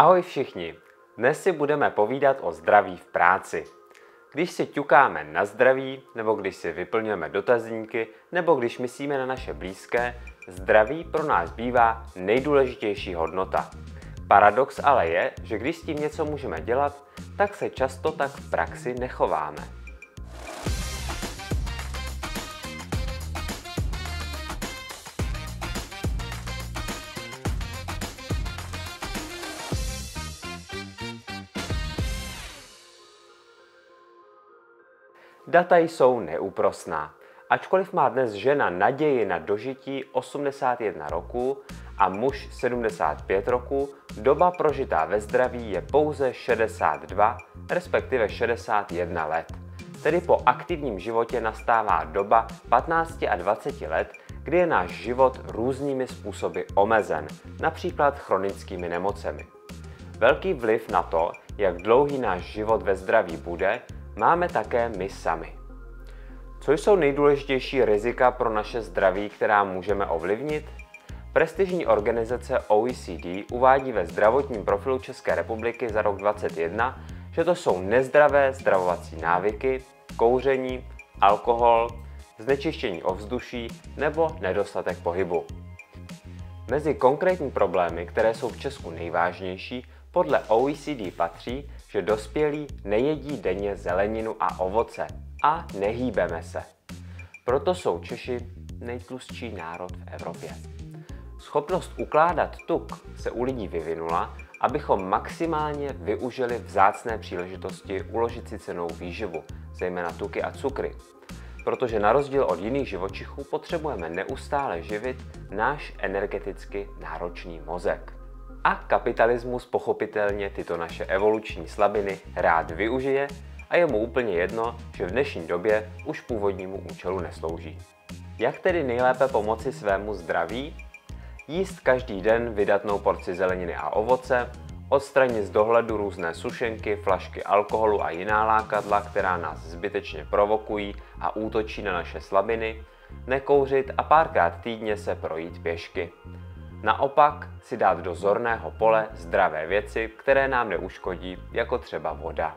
Ahoj všichni! Dnes si budeme povídat o zdraví v práci. Když si ťukáme na zdraví, nebo když si vyplňujeme dotazníky, nebo když myslíme na naše blízké, zdraví pro nás bývá nejdůležitější hodnota. Paradox ale je, že když s tím něco můžeme dělat, tak se často tak v praxi nechováme. Data jsou neúprosná. Ačkoliv má dnes žena naději na dožití 81 roku a muž 75 roku, doba prožitá ve zdraví je pouze 62, respektive 61 let. Tedy po aktivním životě nastává doba 15 a 20 let, kdy je náš život různými způsoby omezen, například chronickými nemocemi. Velký vliv na to, jak dlouhý náš život ve zdraví bude, máme také my sami. Co jsou nejdůležitější rizika pro naše zdraví, která můžeme ovlivnit? Prestižní organizace OECD uvádí ve zdravotním profilu České republiky za rok 2021, že to jsou nezdravé zdravovací návyky, kouření, alkohol, znečištění ovzduší nebo nedostatek pohybu. Mezi konkrétní problémy, které jsou v Česku nejvážnější, podle OECD patří, že dospělí nejedí denně zeleninu a ovoce a nehýbeme se. Proto jsou Češi nejtlustší národ v Evropě. Schopnost ukládat tuk se u lidí vyvinula, abychom maximálně využili vzácné příležitosti uložit si cenou výživu, zejména tuky a cukry. Protože na rozdíl od jiných živočichů potřebujeme neustále živit náš energeticky náročný mozek. A kapitalismus pochopitelně tyto naše evoluční slabiny rád využije a je mu úplně jedno, že v dnešní době už původnímu účelu neslouží. Jak tedy nejlépe pomoci svému zdraví? Jíst každý den vydatnou porci zeleniny a ovoce, odstranit z dohledu různé sušenky, flašky alkoholu a jiná lákadla, která nás zbytečně provokují a útočí na naše slabiny, nekouřit a párkrát týdně se projít pěšky. Naopak si dát do zorného pole zdravé věci, které nám neuškodí, jako třeba voda.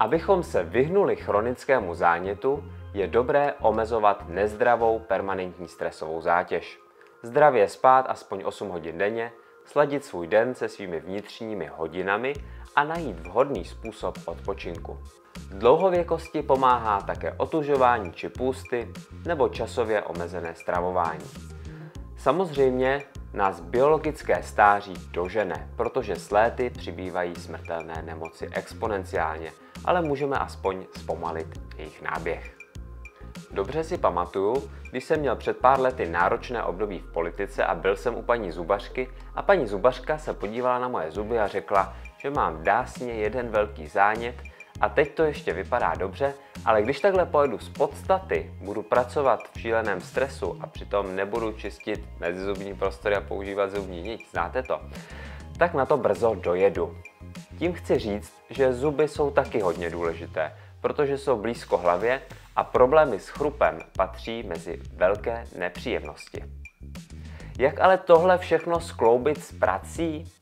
Abychom se vyhnuli chronickému zánětu, je dobré omezovat nezdravou permanentní stresovou zátěž. Zdravě spát aspoň 8 hodin denně, sladit svůj den se svými vnitřními hodinami a najít vhodný způsob odpočinku. V dlouhověkosti pomáhá také otužování či půsty nebo časově omezené stravování. Samozřejmě nás biologické stáří dožene, protože s léty přibývají smrtelné nemoci exponenciálně, ale můžeme aspoň zpomalit jejich náběh. Dobře si pamatuju, když jsem měl před pár lety náročné období v politice a byl jsem u paní zubařky a paní zubařka se podívala na moje zuby a řekla, že mám dásně jeden velký zánět a teď to ještě vypadá dobře, ale když takhle pojedu z podstaty, budu pracovat v šíleném stresu a přitom nebudu čistit mezizubní prostory a používat zubní niť, znáte to, tak na to brzo dojedu. Tím chci říct, že zuby jsou taky hodně důležité, protože jsou blízko hlavě a problémy s chrupem patří mezi velké nepříjemnosti. Jak ale tohle všechno skloubit s prací?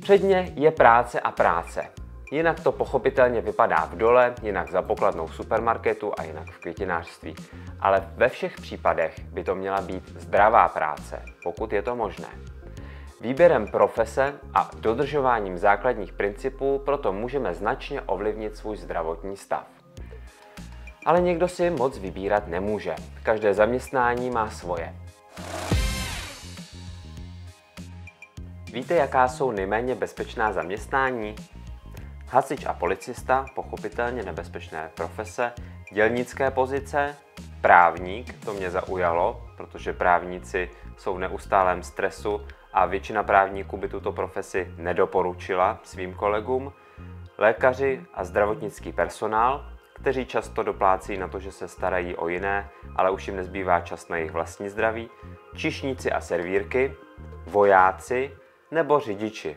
Předně je práce a práce. Jinak to pochopitelně vypadá v dole, jinak za pokladnou v supermarketu a jinak v květinářství. Ale ve všech případech by to měla být zdravá práce, pokud je to možné. Výběrem profese a dodržováním základních principů proto můžeme značně ovlivnit svůj zdravotní stav. Ale někdo si moc vybírat nemůže. Každé zaměstnání má svoje. Víte, jaká jsou nejméně bezpečná zaměstnání? Hasič a policista, pochopitelně nebezpečné profese, dělnické pozice, právník, to mě zaujalo, protože právníci jsou v neustálém stresu a většina právníků by tuto profesi nedoporučila svým kolegům, lékaři a zdravotnický personál, kteří často doplácí na to, že se starají o jiné, ale už jim nezbývá čas na jejich vlastní zdraví, čišníci a servírky, vojáci nebo řidiči.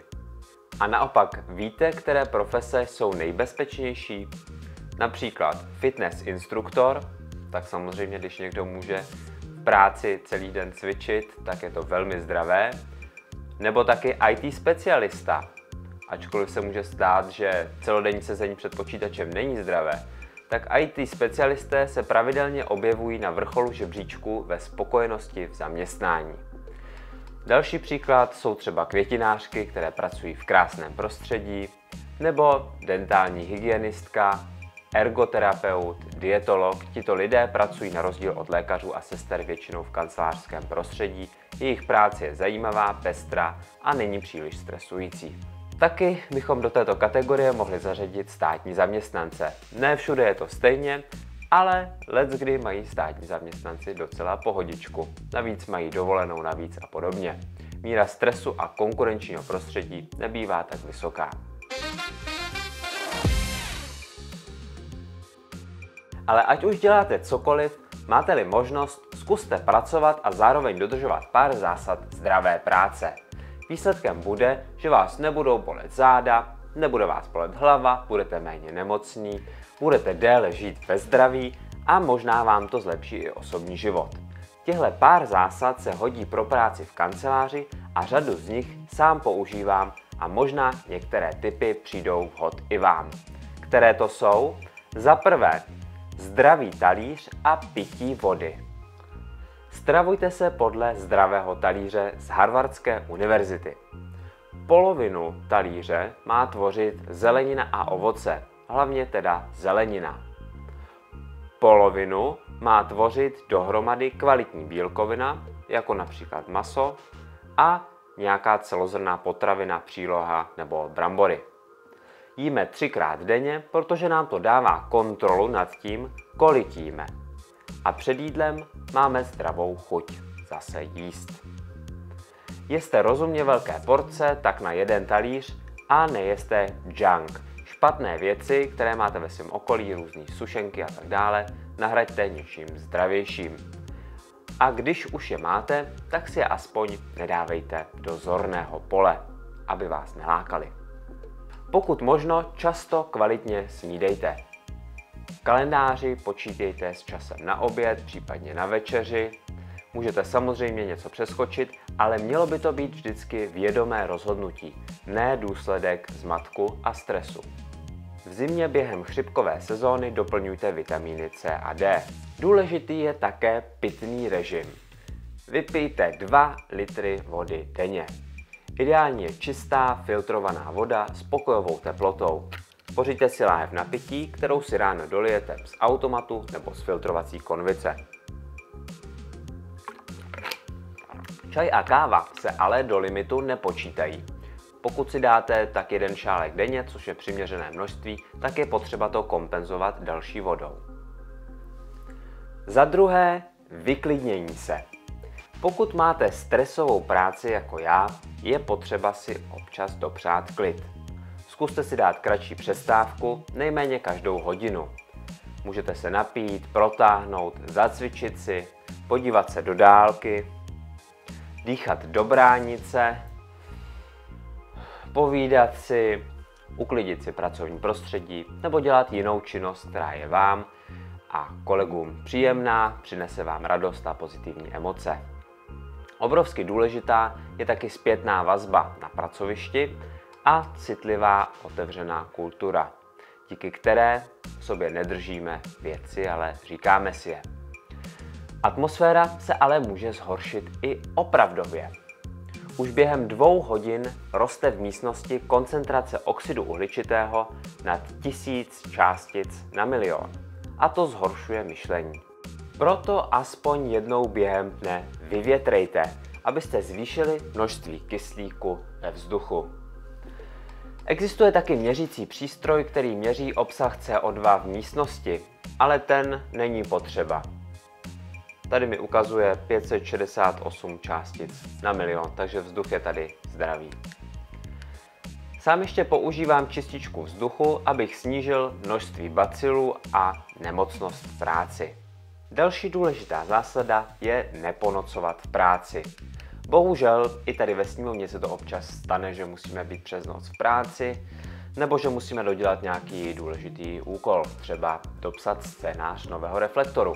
A naopak, víte, které profese jsou nejbezpečnější? Například fitness instruktor, tak samozřejmě, když někdo může v práci celý den cvičit, tak je to velmi zdravé. nebo taky IT specialista. Ačkoliv se může stát, že celodenní sezení před počítačem není zdravé, tak IT specialisté se pravidelně objevují na vrcholu žebříčku ve spokojenosti v zaměstnání. Další příklad jsou třeba květinářky, které pracují v krásném prostředí, nebo dentální hygienistka, ergoterapeut, dietolog. Tito lidé pracují na rozdíl od lékařů a sester většinou v kancelářském prostředí. Jejich práce je zajímavá, pestrá a není příliš stresující. Taky bychom do této kategorie mohli zařadit státní zaměstnance. Ne všude je to stejně, ale let kdy mají státní zaměstnanci docela pohodičku. Navíc mají dovolenou navíc a podobně. Míra stresu a konkurenčního prostředí nebývá tak vysoká. Ale ať už děláte cokoliv, máte-li možnost, zkuste pracovat a zároveň dodržovat pár zásad zdravé práce. Výsledkem bude, že vás nebudou bolet záda, nebude vás bolet hlava, budete méně nemocní, budete déle žít ve zdraví a možná vám to zlepší i osobní život. Těhle pár zásad se hodí pro práci v kanceláři a řadu z nich sám používám a možná některé typy přijdou vhod i vám. Které to jsou? Za prvé, zdravý talíř a pití vody. Stravujte se podle zdravého talíře z Harvardské univerzity. Polovinu talíře má tvořit zelenina a ovoce, hlavně teda zelenina. Polovinu má tvořit dohromady kvalitní bílkovina, jako například maso, a nějaká celozrná potravina, příloha nebo brambory. Jíme třikrát denně, protože nám to dává kontrolu nad tím, kolik jíme. A před jídlem máme zdravou chuť zase jíst. Jeste rozumně velké porce, tak na jeden talíř a nejeste junk. Špatné věci, které máte ve svém okolí, různé sušenky a tak dále, nahraďte něčím zdravějším. A když už je máte, tak si je aspoň nedávejte do zorného pole, aby vás nelákali. Pokud možno, často kvalitně snídejte. V kalendáři počítejte s časem na oběd, případně na večeři. Můžete samozřejmě něco přeskočit, ale mělo by to být vždycky vědomé rozhodnutí, ne důsledek zmatku a stresu. V zimě během chřipkové sezóny doplňujte vitamíny C a D. Důležitý je také pitný režim. Vypijte 2 litry vody denně. Ideální je čistá, filtrovaná voda s pokojovou teplotou. Pořiďte si láhev na pití, kterou si ráno dolijete z automatu nebo z filtrovací konvice. Čaj a káva se ale do limitu nepočítají. Pokud si dáte tak jeden šálek denně, což je přiměřené množství, tak je potřeba to kompenzovat další vodou. Za druhé, vyklidnění se. Pokud máte stresovou práci jako já, je potřeba si občas dopřát klid. Zkuste si dát kratší přestávku, nejméně každou hodinu. Můžete se napít, protáhnout, zacvičit si, podívat se do dálky, dýchat do bránice, povídat si, uklidit si pracovní prostředí nebo dělat jinou činnost, která je vám a kolegům příjemná, přinese vám radost a pozitivní emoce. Obrovsky důležitá je taky zpětná vazba na pracovišti a citlivá otevřená kultura, díky které v sobě nedržíme věci, ale říkáme si je. Atmosféra se ale může zhoršit i opravdově. Už během dvou hodin roste v místnosti koncentrace oxidu uhličitého nad tisíc částic na milion. A to zhoršuje myšlení. Proto aspoň jednou během dne vyvětrejte, abyste zvýšili množství kyslíku ve vzduchu. Existuje taky měřící přístroj, který měří obsah CO2 v místnosti, ale ten není potřeba. Tady mi ukazuje 568 částic na milion, takže vzduch je tady zdravý. Sám ještě používám čističku vzduchu, abych snížil množství bacilů a nemocnost v práci. Další důležitá zásada je neponocovat v práci. Bohužel i tady ve sněmovně se to občas stane, že musíme být přes noc v práci, nebo že musíme dodělat nějaký důležitý úkol, třeba dopsat scénář nového reflektoru.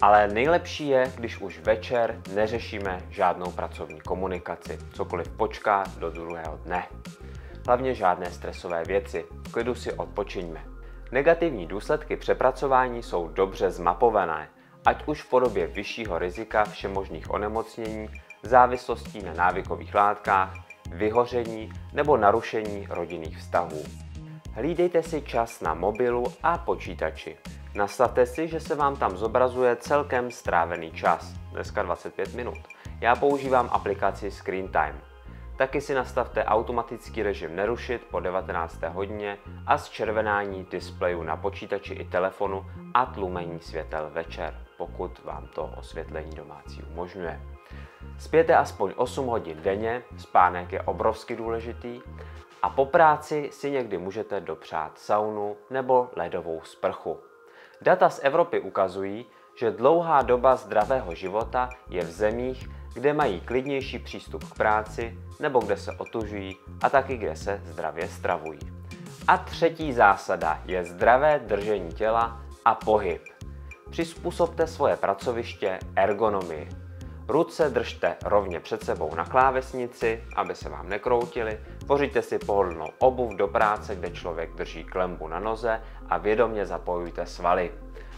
Ale nejlepší je, když už večer neřešíme žádnou pracovní komunikaci, cokoliv počká do druhého dne. Hlavně žádné stresové věci, v klidu si odpočiňme. Negativní důsledky přepracování jsou dobře zmapované, ať už v podobě vyššího rizika všemožných onemocnění, závislostí na návykových látkách, vyhoření nebo narušení rodinných vztahů. Hlídejte si čas na mobilu a počítači. Nastavte si, že se vám tam zobrazuje celkem strávený čas, dneska 25 minut. Já používám aplikaci Screen Time. Taky si nastavte automatický režim nerušit po 19. hodině a zčervenání displeju na počítači i telefonu a tlumení světel večer, pokud vám to osvětlení domácí umožňuje. Spěte aspoň 8 hodin denně, spánek je obrovsky důležitý a po práci si někdy můžete dopřát saunu nebo ledovou sprchu. Data z Evropy ukazují, že dlouhá doba zdravého života je v zemích, kde mají klidnější přístup k práci nebo kde se otužují a taky kde se zdravě stravují. A třetí zásada je zdravé držení těla a pohyb. Přizpůsobte svoje pracoviště ergonomii. Ruce držte rovně před sebou na klávesnici, aby se vám nekroutily. Pořiďte si pohodlnou obuv do práce, kde člověk drží klembu na noze a vědomě zapojujte svaly.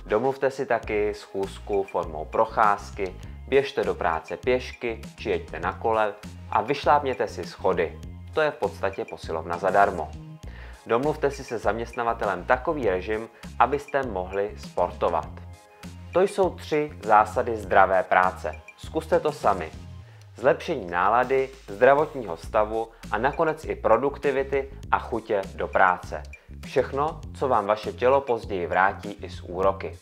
Domluvte si taky schůzku formou procházky, běžte do práce pěšky či jeďte na kole a vyšlápněte si schody. To je v podstatě posilovna zadarmo. Domluvte si se zaměstnavatelem takový režim, abyste mohli sportovat. To jsou tři zásady zdravé práce. Zkuste to sami. Zlepšení nálady, zdravotního stavu a nakonec i produktivity a chutě do práce. Všechno, co vám vaše tělo později vrátí i z úroky.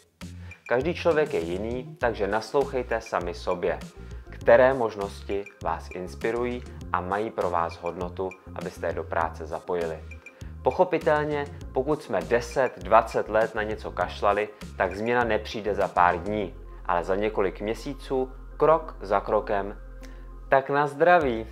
Každý člověk je jiný, takže naslouchejte sami sobě. Které možnosti vás inspirují a mají pro vás hodnotu, abyste je do práce zapojili. Pochopitelně, pokud jsme 10-20 let na něco kašlali, tak změna nepřijde za pár dní, ale za několik měsíců, krok za krokem. Tak na zdraví!